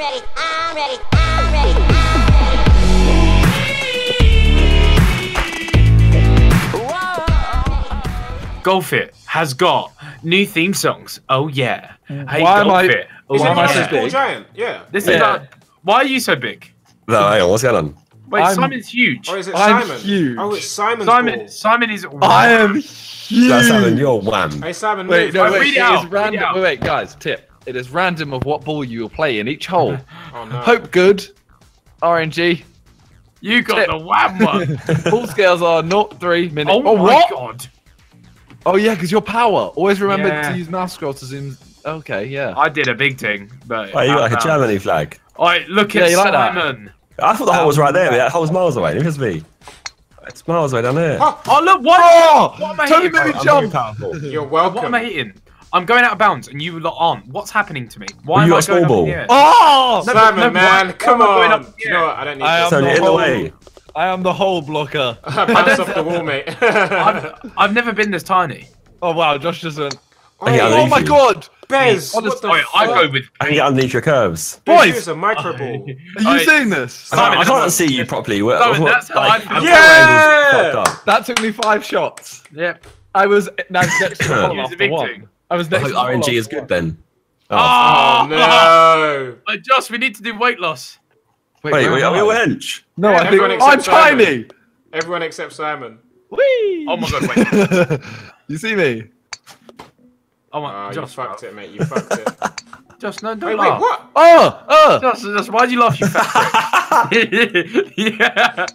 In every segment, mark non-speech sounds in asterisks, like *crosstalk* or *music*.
ready. I'm ready. I'm ready. Golf It has got new theme songs. Oh yeah. Hey, Why am Golf I- It. Is Why am I so big? giant? Yeah. This Yeah. is not. Why are you so big? No, hang on, what's going on? Wait, I'm- Simon's huge. Or is it I'm Simon? huge. Oh, it's Simon's Simon, ball. Simon is. I am huge. That's Simon, you're wham. Hey, Simon, Wait, move. no, Oh, wait. read It it out, read it random. out. Wait, wait, guys. Tip. It is random of what ball you will play in each hole. *laughs* Oh, no. Hope good. RNG. You got Tip. the wham one. *laughs* Ball scales are not three minutes. oh, oh my what? god. Oh yeah, because your power. Always remember Yeah. to use mouse scroll to zoom. Okay, yeah. I did a big thing, but. Oh, you got like a out Germany flag. bounds. Alright, look Yeah, at you like that? Simon. I thought the hole was right there, but that hole's miles away. Look at me. It's miles away down there. Oh, Oh look, what? Oh, what am I Toby hitting? made me jump. very powerful. you're welcome. What am. I hitting? I'm going out of bounds, and you lot aren't. What's happening to me? Why You am got I a going small up in the ball. air? Oh! No, Simon, no, man, why- come why am I going on. up Do you know what? I don't need I this. am the you're in the way. I am the hole blocker. *laughs* Bounce off the wall, mate. *laughs* I've, I've never been this tiny. Oh wow, Josh just went. I get Oh, Oh my you. god! Bez, Honest- what I go with. I can get underneath your curves. Bez, Boys! use a micro ball. *laughs* Are you Alright. seeing this? I can't, I can't see you properly. What, Simon, what- that's how like, I feel. the Yeah! camera angle's fucked up. That took me five shots. Yep. I was now next to *coughs* the hole Use a after one. Thing. I was I next hope to the hole RNG is good one. then. Oh. Oh, no. Uh, Josh, we need to do weight loss. Wait, Wait, where wait, are we all hench? No, I think I'm Simon. tiny. Everyone except Simon. Whee! Oh my god, wait. *laughs* *laughs* you see me? Oh Ah, my, you Josh, fucked it, mate. You fucked it. *laughs* Josh, no, don't Wait, wait, laugh. what? Oh, oh. Josh, Josh, why'd you laugh, you fat? *laughs* yeah,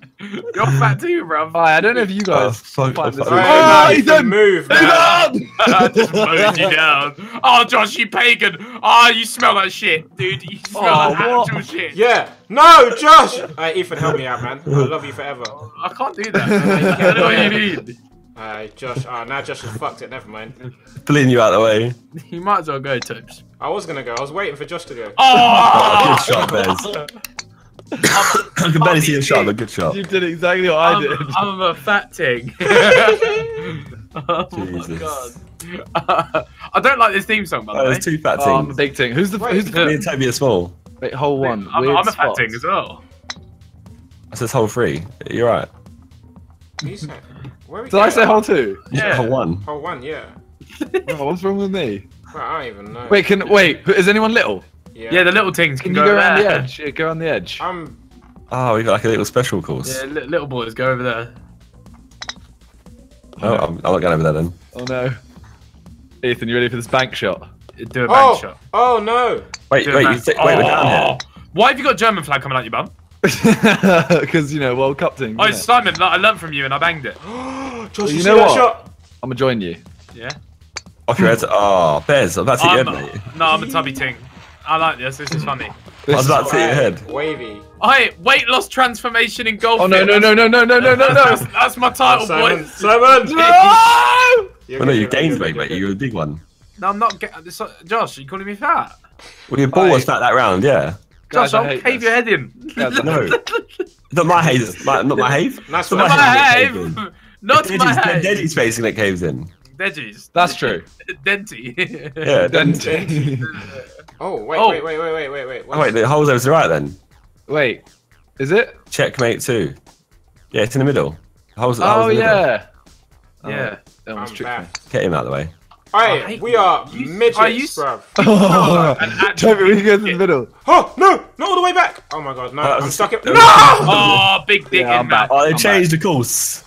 you're fat too, bro. Hi, I don't know if you Oh, guys fuck, find oh, this. fuck. Hey, Oh, man, he's you can done. move, He's man. I just mowed you down. Oh, Josh, you pagan. Oh, you smell like shit, dude. You oh, smell Oh, like what? actual shit. Yeah. No, Josh. Hey, Ethan, help me out, man. I love you forever. I can't do that. *laughs* I don't know what you need. Hey, Josh. Ah, now Josh has fucked it. Never mind. Pulling you out of the way. *laughs* You might as well go, Tobes. I was gonna go. I was waiting for Josh to go. Oh! *laughs* Good shot, Bez. I can barely see a shot, but good shot. You did exactly what I I'm, did. I'm a fat ting. *laughs* oh Jesus. my god. I don't like this theme song, by the Oh, way. there's two fat Oh, I'm a big thing. Who's the Wait. who's the Me and Toby are small. wait, hole one? I'm, Weird I'm a fat ting as well. It says hole three. You're right. You Where we Did I say hole two? Yeah. hole one. Hole one, yeah. Oh, what's wrong with me? Well, I don't even know. Wait, can wait? Is anyone little? Yeah. Yeah, the little things can, Can you go, go around there. the edge? Yeah, go around the edge. I'm. Oh, we got like a little special course. Yeah, li- little boys go over there. Oh, I'm, I'm not going over there then. Oh no. Ethan, you ready for this bank shot? Do a oh, bank Oh. shot. Oh no. Wait, Do wait, you say, wait, we're down here. Oh. Why have you got German flag coming out your bum? *laughs* Because you know World Cup thing. Oh, innit? it's Simon, I learned from you and I banged it. *gasps* Josh, you, you know what? shot? I'm gonna join you. Yeah. Off your head. Oh, Bez, I'm about to hit your mate. no, I'm a tubby ting. I like this. This is hmm. funny. I was about to hit your head. Wavy. Hey, weight loss transformation in golf. Oh no no no no no no no no *laughs* That's, no! that's my title, Simon. boys. Simon. no! You're Well, no, you gained weight, mate. You're a big one. No, I'm not getting this. Josh, are you calling me fat? Well, your ball was fat that round, yeah. Guys, Josh, I I'll cave this. your head in. Guys, *laughs* No. not my have. My, not my have. Nice Not one. Not my *laughs* my have. have. Not my Deadly's, have. Deadly's facing that caves in. Veggies. That's true. *laughs* Denty. Yeah. Then, Then Oh wait, Oh. wait, wait, wait, wait, wait, wait. oh, wait, the hole's over to the right then. wait, is it? Checkmate two. Yeah, it's in the middle. The hole's, the hole's Oh in the middle. yeah. yeah. Oh, that one's tricked me. Get him out of the way. I Alright, we are You- midgets, are you- bruv. Oh, Toby, we can go to the middle. Oh no, not all the way back. Oh my god, no, that I'm was- stuck in. that *laughs* No, was- Oh, big dick Yeah, I'm in man. back. Oh, they I'm changed the course.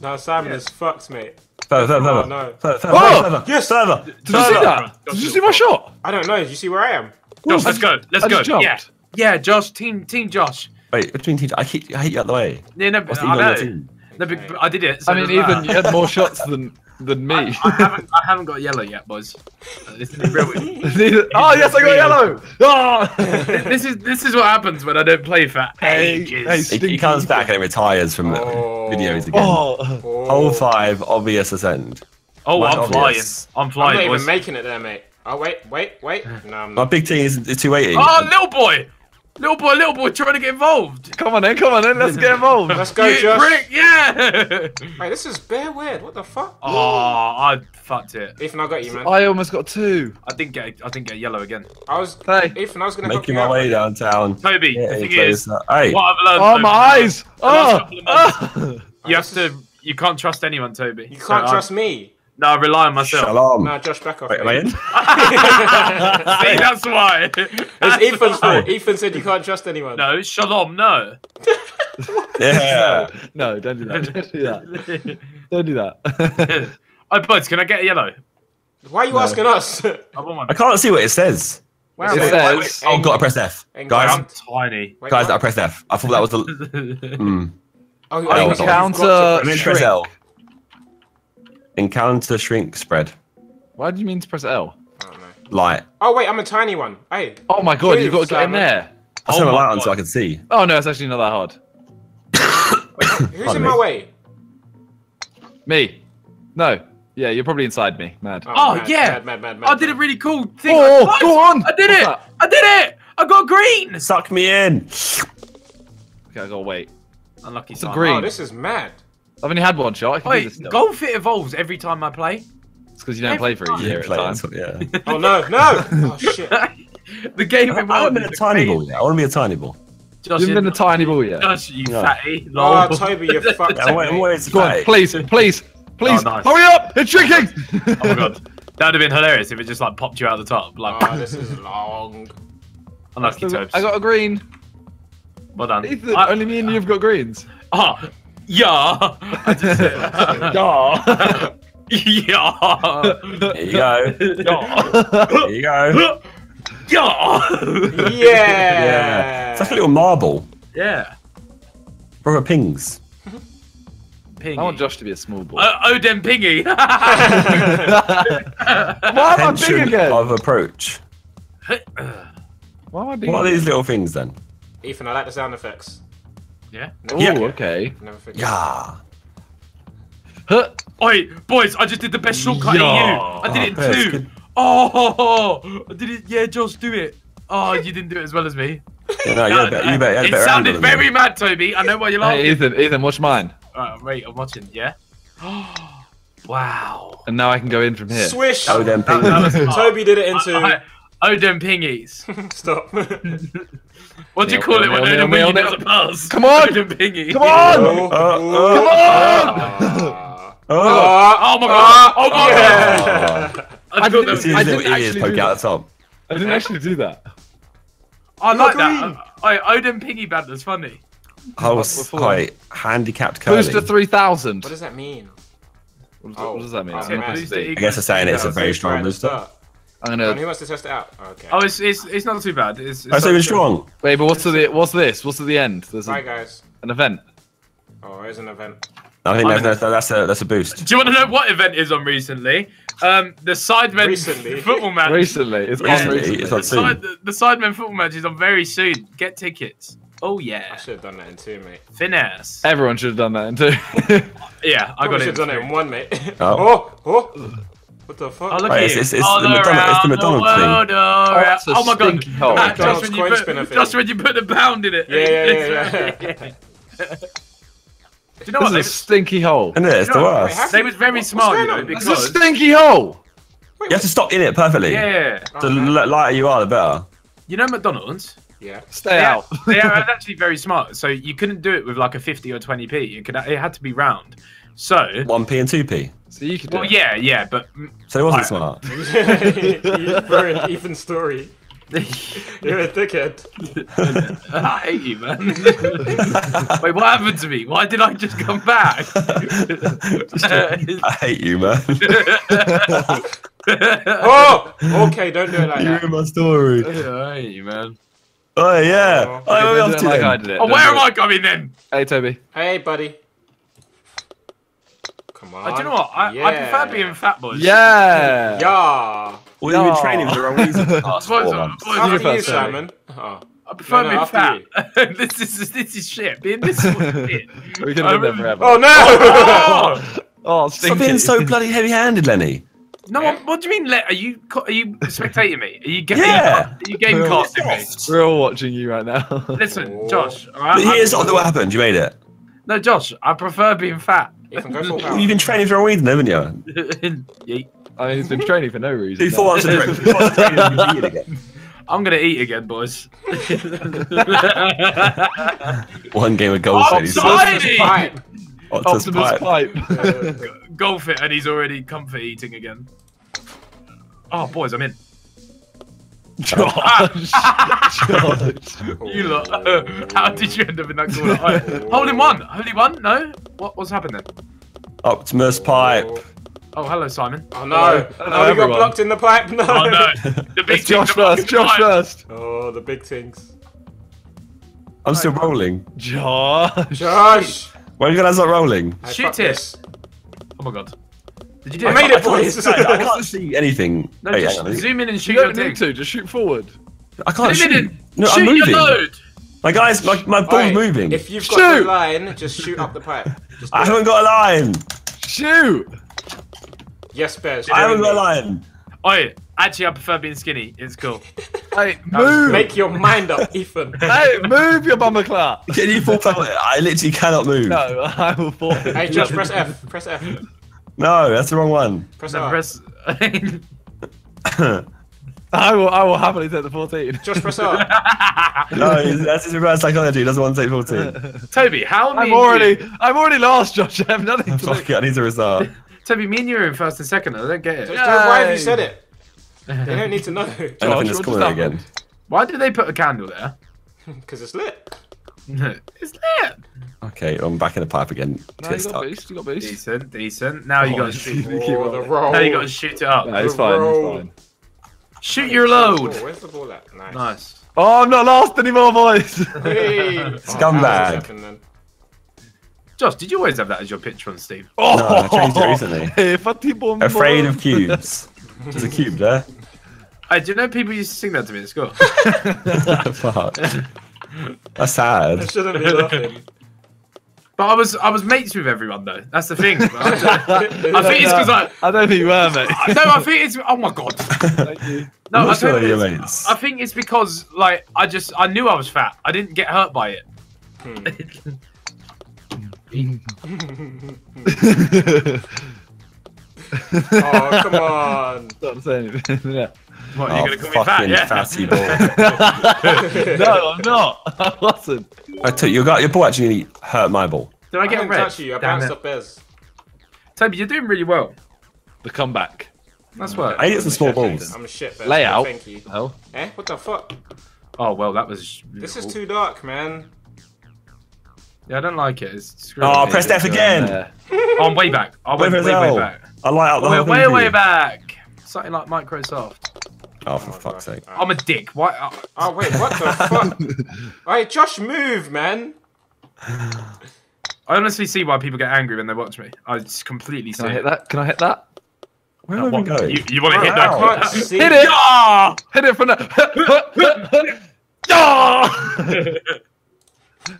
no, Simon is fucked, mate. Further, further, Oh, further. no. Further, further, Oh! further. Yes. Further. Did you see that? Did you see my shot? I don't know. Did you see where I am? Josh, let's go. Let's I go. just jumped. Yeah. Yeah, Josh. Team, team Josh. Wait, between teams, I hit, I hit you out the way. Yeah, no, What's the I ego on your know. team? No, but, but I did it. So I mean, does that. even you had more shots than than me. I, I haven't, I haven't got yellow yet, boys. Uh, This is real. *laughs* oh yes, I got yellow. Oh! this is this is what happens when I don't play for ages. hey, He, he comes back and he retires from the Oh. videos again. oh, Oh. Hole five, obvious ascend. oh, Mine's I'm flying. I'm flying. I'm flying, not even boys. making it there, mate. Oh wait, wait, wait. No, I'm My big team is is 280. Oh, little boy. Little boy, little boy, trying to get involved. Come on then, come on then, let's get *laughs* involved. Let's go, you Josh. prick, yeah. *laughs* Wait, this is bare weird. What the fuck? oh, I fucked it. Ethan, I got you, man. I almost got two. I didn't get. I didn't get yellow again. I was. Hey. Ethan, I was gonna help Making my out. way downtown. Toby, Yeah, the thing close is, that. Hey, what I've learned. Oh Toby, my eyes! Oh! couple of months, ah. *laughs* oh. You have to. You can't trust anyone, Toby. You can't I- uh, trust me. No, I rely on myself. shalom. Nah, Josh, back off. Wait, am I in? *laughs* *laughs* See, that's why. It's That's Ethan's why. fault. Ethan said you can't trust anyone. No, shalom, no. *laughs* Yeah. No, don't do that. Don't do that. Don't do that. oh, buds, can I get a yellow? Why are you No. asking us? I want one. I can't see what it says. Wow, It wait, says- wait, wait, Oh, Eng- God, I pressed F. Eng- Guys, I'm tiny. wait, guys, what? I pressed F. I thought that was the. Mm. Oh, I was you've Encounter got I meant to press L. Encounter shrink spread. Why do you mean to press L? to- I don't know. Light. Oh wait, I'm a tiny one. Hey, Oh my god, you've got to get in Simon. there. I Oh turned the my light on God. so I can see. Oh no, it's actually not that hard. *coughs* who's Pardon in me. my way? Me. No. Yeah, you're probably inside me. Mad. Oh, oh, mad, yeah. Mad, mad, mad, mad, I did a mad. really cool thing. Oh, What? go on. I did What's it. that? I did it. I got green. Suck me in. Okay, I gotta wait. Unlucky. It's a Simon. green. Oh, this is mad. I've only had one shot. I can Wait, golf it evolves every time I play. It's because you don't play for a year at a time. it, yeah. *laughs* Oh no, no! *laughs* Oh shit! the game I evolves. want to be a tiny ball. Yeah. I want to be a tiny ball. Josh, You haven't been a tiny ball yet. Josh, you No. fatty. Oh. Toby, you *laughs* fucked Yeah, I'm up, waiting, I'm mate. waiting to Go on, please, please, please. Oh, nice. Hurry up! It's shrinking! Oh my god. That would have been hilarious if it just like popped you out the top. Like, Oh, this is long. unlucky Tobes. I got a green. Well done. Ethan, I- only me and you've got greens. Oh, yeah. I just said- yeah. Here you go. Yeah. Here you go. Yeah. Yeah. Yeah. It's like a little marble. Yeah. Proper pings. Pingy. I want Josh to be a small boy. Uh, Odin Pingy. *laughs* *laughs* Why am I big Tension again? of approach. *laughs* Why am I big What are these little things then? Ethan, I like the sound effects. Yeah. Oh, Yeah. okay. Never forget. Yeah. Huh. Oi, boys, I just did the best shortcut Yeah. in you. I did it Oh, that's too. good. Oh, I did it. Yeah, Josh, do it. Oh, you didn't do it as well as me. Yeah, no, you had better, you better, you had it better sounded angle than me. very mad, Toby. I know why you're laughing. Hey, Ethan, Ethan, watch mine. Alright, wait, I'm watching. Yeah. *gasps* wow. And now I can go in from here. Swish. Oh, them That, that was *laughs* Toby did it into. I- Odin Pingies. *laughs* *laughs* Stop. What do you Nail, call it when Odin nail, Pingy nail. does a pass? Come on! Odin Pingy. Come on! Oh, uh, uh, *laughs* Oh, oh. oh. Oh, Oh my god! Oh my yeah. god! I, thought didn't was, See I didn't little ears actually poke do out the top. I didn't actually do that. I like You're that. I, Odin Pingy banter's funny. I was quite handicapped curling. Booster 3000. What does that mean? What does, Oh. what does that mean? Oh, I'm gonna man. press Booster D. I guess they're saying it's a very strong at the booster. Start. I'm And gonna. who wants to test it out? Okay. Oh, it's it's, it's not too bad. It's, it's Oh, so not even strong. Wait, but what's the what's this? What's at the end? There's Bye, a, guys. an event. Oh, there's an event. I think that's, that's, that's, a, that's a boost. Do you want to know what event is on recently? Um, the Sidemen Recently. *laughs* football match. Recently, it's on Recently, recently. it's on The, soon. side, the, the Sidemen football match is on very soon. Get tickets. Oh yeah. I should have done that in two, mate. finesse. Everyone should have done that in two. *laughs* Yeah, I I got it. should have done it in in one, mate. Oh. *laughs* Oh, oh. What the fuck? Oh, look Right, at it's- you. it's- it's oh, All the McDonald- it's the around McDonald's thing. world, all oh, around- that's Oh my god. hole. Just, when you put, just when you put the pound in it. Yeah, yeah, yeah, yeah. *laughs* Do you know what? This They, is a stinky hole. And it's the worst. wait, they was very What's smart, you know, on? It's a stinky hole. You have to stop in it perfectly. yeah, The l- lighter you are, the better. you know McDonald's. Yeah. Stay They are, out. they are *laughs* actually very smart. So you couldn't do it with like a 50 or 20p. It could it had to be round. So 1p and 2p. So you could do well, it. yeah, yeah, but So it wasn't Right. smart. you ruined Ethan's story. *laughs* You're a dickhead. *laughs* I hate you, man. *laughs* Wait, what happened to me? Why did I just come back? I hate you, man. Oh! Okay, don't do it like you that. ruined my story. I hate you, man. Oh, yeah. Oh. Oh, Don't what are we do up it to like? I did it. Oh, where am. I going then? Hey, Toby. Hey, buddy. Come on. I do you know what? I, I prefer being fat boys. Yeah. Yeah. Well, you've been training for the wrong reason. Oh, Boys, four boys, months. boys, You go *laughs* you. Simon. Oh. I prefer No, no, being fat. *laughs* this is this is shit. Being this is *laughs* shit. We could I have been there forever. Oh, no! Oh, Oh, Stop being so bloody heavy-handed, Lenny. No, Yeah. what, what do you mean? Let, are you co- are you spectating me? Are you getting? Yeah. Are you game casting me? We're all watching you right now. Listen, Josh. all right, But here's what happened. You made it. No, Josh. I prefer being fat. Ethan, go full *laughs* power. You've been training for a reason, haven't you? *laughs* Yeet. I mean, he's been training for no reason. Two four months of training. two months of training, you've been eating again. I'm gonna eat again, boys. *laughs* One game of golf. And he's- sorry. Pipe. Optus Optimus pipe. Pipe. Golf it, and he's already comfort eating again. Oh, boys, I'm in. Josh. Josh. You lot. how did you end up in that corner? Oh, hole in one. Holy one? No. What? What's happened then? Optimus pipe. Oh, hello, Simon. Oh no! Hello, oh, no, we got blocked in the pipe. No. Oh no. *laughs* The big It's Josh first. Josh fucking first. Oh, the big things. I'm still rolling. Josh. Josh. Why are you guys not rolling? Hey, Shoot fuck it. this. Oh my god. Did you do I it? made it, I boys. can't, I can't see anything. No, Wait, just on. zoom in and shoot You your don't thing. need to. Just shoot forward. I can't Zoom shoot. in. No, shoot I'm moving. your load. My guys, my, my ball's Alright, moving. If you've got Shoot. the line, just shoot up the pipe. Just I haven't got a line. Shoot. Yes, Bez. I haven't got a line. Oi, actually, I prefer being skinny. It's cool. *laughs* Hey, move. Make your mind up, Ethan. *laughs* Hey, move your bummer clap. Can you fall back? I literally cannot move. No, I will fall. Hey, just press F. Press F. No, that's the wrong one. Press No, R. press. *laughs* I will. I will happily take the 14. Josh, press *laughs* R. No, that's his reverse psychology. He doesn't want to take 14. *laughs* Toby, how me I'm already. You, I'm already lost, Josh. I have nothing to Fuck it, I need to restart. Toby, me and you are in first and second. I don't get it. Just Why have you said it? They don't need to know. End up in Josh, this what corner again. Why did they put a candle there? Because it's lit. *laughs* it's lit. Okay, I'm back in the pipe again. No, you got boost. You got boost. Decent, decent. Now you Oh, got to shoot. Keep Oh, the rolling. roll. Now you got to shoot it up. No, it's The fine. It's fine. Shoot your load. Oh, where's the ball at? Nice. Nice. Oh, I'm not lost anymore, boys. *laughs* Hey. Scumbag. Oh, then. Josh, did you always have that as your picture on Steve? oh, No, I changed it oh. recently. *laughs* Hey. Afraid of cubes. There's a cube there. Hey, do you know people used to sing that to me at school? Fuck. That's sad. I shouldn't be laughing. But I was I was mates with everyone though. That's the thing. *laughs* I think it's because I I don't think you were, mate. no, I think it's oh my god. Thank you. No, I'm I not sure think you're mates. I think it's because like I just I knew I was fat. I didn't get hurt by it. Hmm. *laughs* *laughs* *laughs* Oh, come on. Don't say anything. yeah. what, Oh, you're gonna call me fat? fucking Yeah. fatty *laughs* ball. *laughs* No, I'm not. I wasn't. I took your, gu- your ball actually hurt my ball. Did I I get a didn't red? touch you. I Damn bounced it. up Bez. Toby, you're doing really well. The comeback. That's what. I need some small balls. I'm a shit Bez. Layout. Thank you. Oh. Eh? What the fuck? Oh well, that was. This is too dark, man. Yeah, I don't like it. It's Oh, press F again. Oh, I'm way back. I went Where way, is way back. I light up the Way, whole way, for way back. Something like Microsoft. Oh, for fuck's sake. I'm a dick. Why? uh, Oh wait, what the *laughs* fuck? Alright, Josh, move, man. I honestly see why people get angry when they watch me. I just completely see Can I hit it. that? Can I hit that? Where am I going? You, you want to hit I that? can't see. Hit it! Ah! Hit it from the. *laughs* *laughs*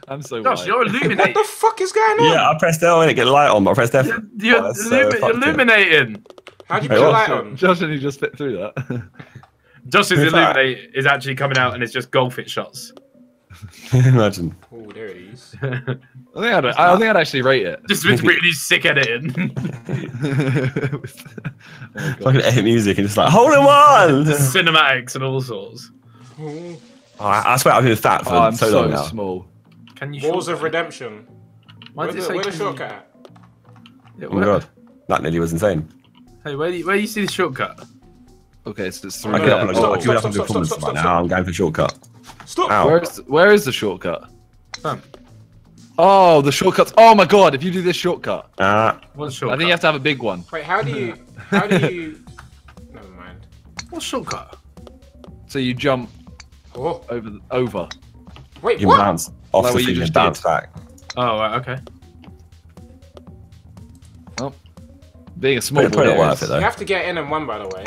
I'm so Gosh, white. you're illuminating. What the fuck is going on? Yeah, I pressed L and it get light on, but I pressed F. You're, Oh, that's so illumi- fucked illuminating. How'd you Hey, put the light on? Josh and you just fit through that. Justin's In illuminate is actually coming out and it's just golf it shots. *laughs* Imagine. Oh, there it is. *laughs* I think I'd, I think I'd actually rate it. Just with really sick editing. oh, *laughs* God. Fucking edit music and just like, hold him on! Cinematics and all sorts. Oh. oh, I, I swear I've been fat for Oh, I'm so, so, long now. small. Can you Walls of Redemption. Why Where does it the, say where the can you- shortcut at? Yeah, Oh my god. That nearly was insane. Hey, where do you, where do you see the shortcut? Okay, so it's Oh, three. I no, get no, up and I stop, got two stop, up and stop, performance stop, right stop, now. I'm going for shortcut. Stop! Ow. Where's where is the shortcut? Huh. Oh, the shortcuts. Oh my god! If you do this shortcut, Ah, What's I shortcut? think you have to have a big one. Wait, how do you? How do you? *laughs* Never mind. What shortcut? So you jump Oh, over the, over. Wait, you what? bounce off Like the what you thing and just bounce did. back. Oh, right, okay. Oh, being a small Probably boy. not there worth is- it You have to get in and one, by the way.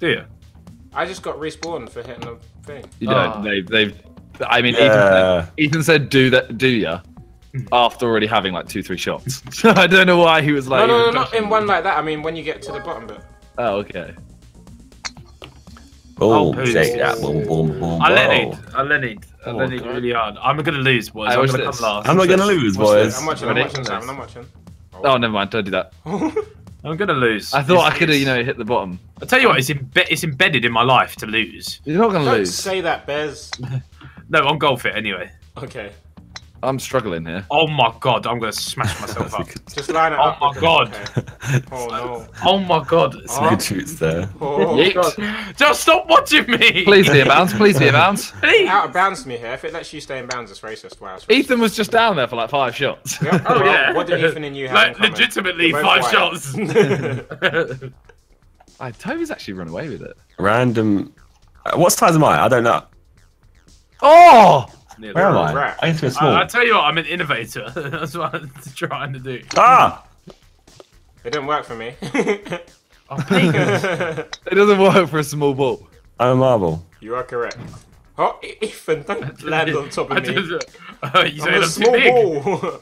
Do you? I just got respawned for hitting the thing. You don't. Ah. They've. They've. I mean, Yeah. Ethan, said, Ethan said, "Do that. Do ya?" *laughs* after already having like two, three shots. *laughs* I don't know why he was like. No, no, no, not in one like that. I mean, when you get to the bottom bit. Oh, okay. Oh, oh Boom, please. shake that, boom, boom, boom. I whoa. Lenny. I Lenny. I Oh, Lenny God. really hard. I'm gonna lose, boys. Hey, I'm watch gonna this. come last. I'm not gonna lose, Watch boys. I'm watching. I'm watching, I'm watching. Oh, oh, never mind. Don't do that. *laughs* I'm gonna lose. I thought I could have, you know, hit the bottom. I tell you what, it's, imbe- it's embedded in my life to lose. You're not gonna Don't lose. say that, Bez. *laughs* No, I'm golf it anyway. Okay. I'm struggling here. Oh my god, I'm gonna smash *laughs* myself up. Just line it Oh up. my okay. God. *laughs* Oh no. Oh my god. Oh. Good shoots there. Oh, Yeet. Just stop watching me. Please be a bounce. Please be a bounce. *laughs* Please. out of bounds me here. If it lets you stay in bounds, it's racist. Wow. it's racist. Ethan was just down there for like five shots. Yep. Oh well, yeah. What did Ethan and you have in Like common? legitimately five white. shots. I Toby's actually run away with it. Random. Uh, What size am I? I don't know. Oh! Where am I? Rat. I guess we're small. I, I tell you what, I'm an innovator. *laughs* That's what I'm trying to do. ah! It didn't work for me. *laughs* Oh. *laughs* It doesn't work for a small ball. I'm a marble. you are correct. Oh, Ethan, don't land on top of me. just- uh, you I'm a I'm small ball.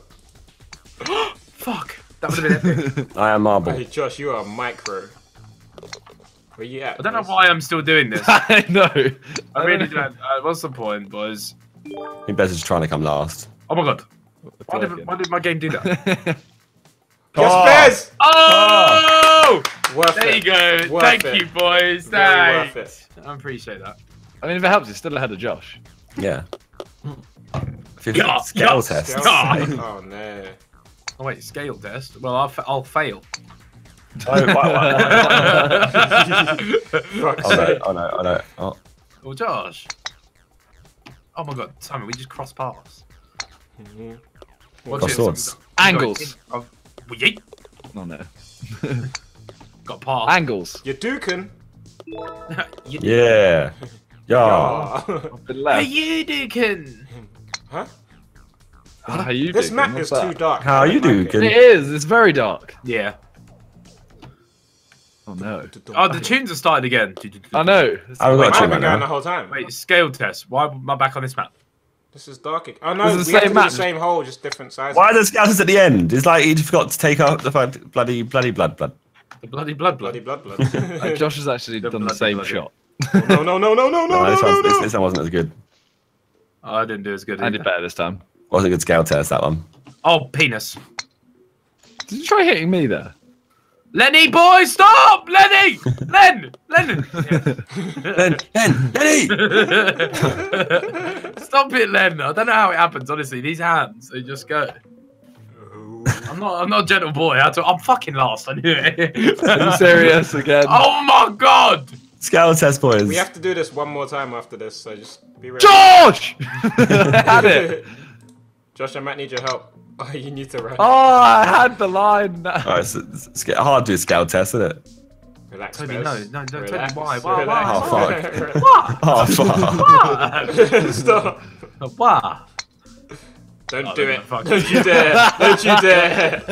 *gasps* Fuck. That would have been epic. I am marble. hey, Josh, you are micro. Where you at? I don't know why I'm still doing this. I know. I really don't. Uh, what's the point, boys? I think Bez is trying to come last. Oh my god. Why did, why did my game do that? *laughs* Yes, ah. Oh. Bez! Oh! Worth There you go. Worth Thank it. you, boys. Very worth Thanks. I appreciate that. I mean, if it helps, you're still ahead of Josh. Yeah. Fifth Yeah, scale yeah. test. Scale- God. Oh *laughs* no. Oh wait, scale test. Well, I'll, fa- I'll fail. *laughs* Oh, why- why- Fuck's oh no! sake. Oh no! Oh no! Oh. Well, Josh. Oh my god, Simon, we just crossed paths. Watch Got this, swords. I'm- Angles. I'm- well, oh, yeet. Oh no. *laughs* Got past. Angles. You're duking. *laughs* You- Yeah. *laughs* Yeah. Oh. Bit you Deacon. huh? How you This doing? map What's is that? too dark. How I you don't doing? It is. It's very dark. Yeah. Oh no. Oh, the tunes are started again. I know. I haven't got a Mine tune have been going the whole time. Wait, scale test. Why am I back on this map? This is dark. Oh no, This is we the have same map. the same hole, just different sizes. Why are the scouts at the end? It's like he forgot to take out the bloody, bloody, bloody blood, blood. The bloody blood blood. Bloody blood. blood, blood. *laughs* *laughs* Uh, Josh has actually The done the same bloody. shot. no, no, no, no, no, no, *laughs* No, no, this, no, one's, this, no. this one wasn't as good. Oh, I didn't do as good. I did better this time. Wasn't a good scale test that one. Oh, penis. Did you try hitting me there? Lenny, boy, stop! Lenny! *laughs* Len! Len! Len, Len, Lenny! *laughs* stop it, Len. I don't know how it happens, honestly. These hands, they just go. I'm not I'm not a gentle boy. I had to, I'm fucking last. I knew Are you it. serious again? oh my god! Scale test, boys. We have to do this one more time after this, so just be ready. Josh! I *laughs* had it. Josh, I might need your help. *laughs* Oh, you need to run. Oh, I had the line. Alright, it's, it's, it's hard to do a scale test, isn't it? Relax, Toby, Bez. no, no, no, Toby, Relax, why? Why, relax. why? Oh, fuck. *laughs* What? Oh, fuck. *laughs* Stop. What? Don't Oh, do no, it. fuck. Don't you dare. Don't you dare.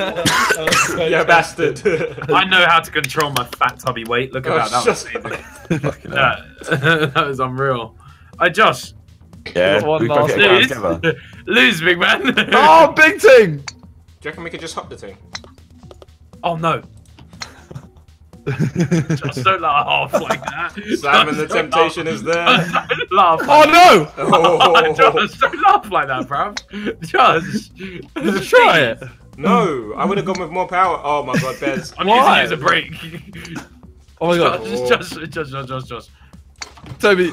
you bastard. I know how to control my fat tubby weight. Look at Oh, that. That was, amazing. That, that was unreal. Hey, Josh. Yeah, got one we both last get Lose. together. Lose, big man. *laughs* Oh, big thing! Do you reckon we could just hop the thing? Oh, no. Just don't laugh like that. *laughs* Simon, the temptation laugh. is there. *laughs* Don't laugh. Oh no! Oh, Josh, don't laugh like that, bruv. Josh. Let's try it. no, I would have gone with more power. Oh my god, Bez. I'm Why? using it as a break. Oh my god. Josh, just, just, just, Josh, Josh. Toby.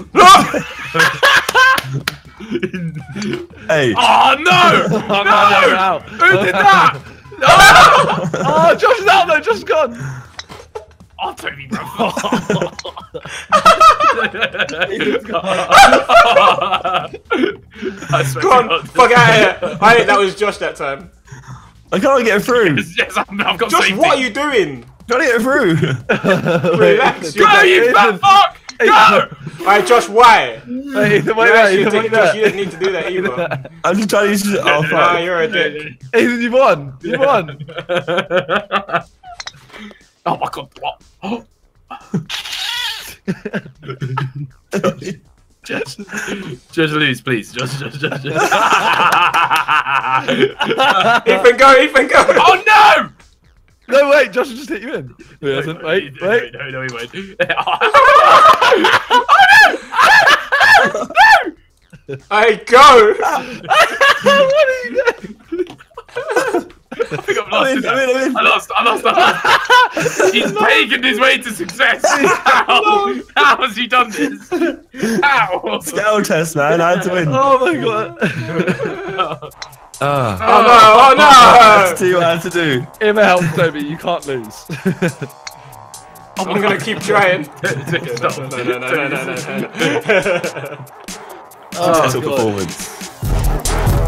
Hey, Oh, no! Oh, *laughs* no, No! Who did that? *laughs* No! Oh, Josh is out there. Josh is gone. Oh, Toby, bro. I swear Come to on, God. fuck out of here. I think that was Josh that time. I can't get through. *laughs* Yes, I'm, I've got Josh, safety. what are you doing? Trying to get through. Relax. Go, You're you fat fuck! Go! Alright, Josh, why? Hey, Ethan, You wait there. actually Ethan, think- wait Josh, you didn't need to do that *laughs* either. I'm just trying to use. it. Oh, Nah, you're a dick. Ethan, you won. You won. *laughs* oh my god, what? Oh, just, just lose, please. Just, just, just, just. Ethan, go, Ethan, go. oh no! No, wait, Josh just hit you in. *laughs* No, he hasn't. Wait, no, wait. No, no, he won't. oh, no! no! Hey, go. what are you doing? I think I've lost I'm in. I'm in, I'm in. I lost, I lost, I lost. *laughs* He's pagan his way to success. *laughs* How? How has he done this? How? Skill test, man. I had to win. Oh my god. Ah. Oh no, oh no. Let's see what I had to do. Give a help, Toby. You can't lose. I'm gonna keep trying. *laughs* Stop. No, no, no, no, no, no, no. Oh, Successful God. performance.